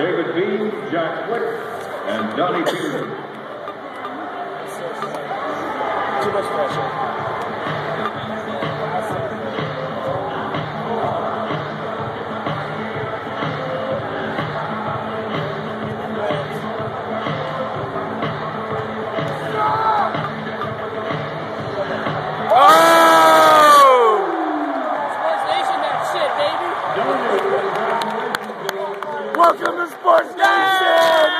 David Bean, Jack Flick, and Donnie Peterson. Too much pressure. Oh! Sports Nation, that shit, baby. Welcome to Sports Nation!